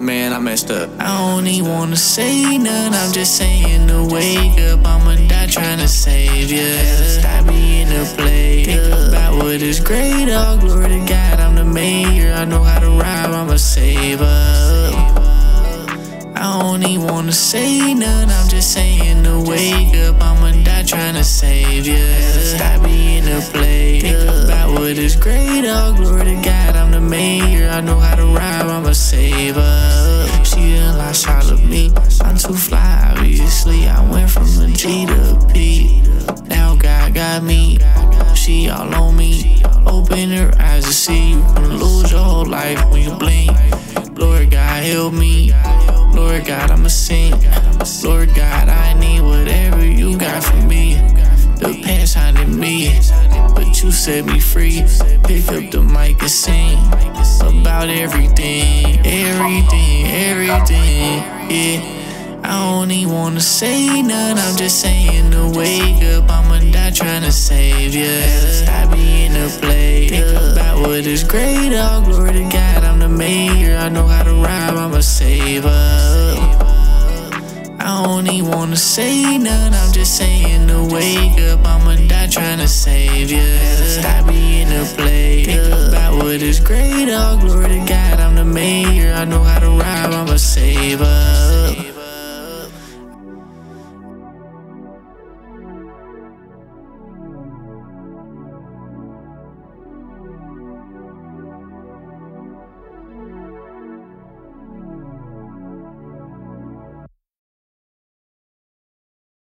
Man, I messed up. I even wanna say none, I'm just saying to wake up. I'ma die trying to save ya. Stop being a player. Think about what is great, all glory to God. I'm the mayor, I know how to rhyme, I'm a saver. I even wanna say none, I'm just saying to wake up. I'ma die trying to save ya. Stop being a player. Think about what is great, all glory to God. Too fly, obviously. I went from a G to a P. Now God got me. She all on me. Open her eyes to see you gonna lose your whole life when you blink. Lord God, help me. Lord God, I'ma sing. Lord God, I need whatever you got for me. The past haunted me, but you set me free. Pick up the mic and sing about everything, everything, everything. Yeah. I don't even wanna say none, I'm just saying to wake up. I'ma die trying to save ya. Stop being a player. Think about what is great, all glory to God. I'm the mayor, I know how to rhyme, I'm a saver. I don't even wanna say none, I'm just saying to wake up. I'ma die trying to save ya. Stop being a player. Think about what is great, all glory to God. I'm the mayor, I know how.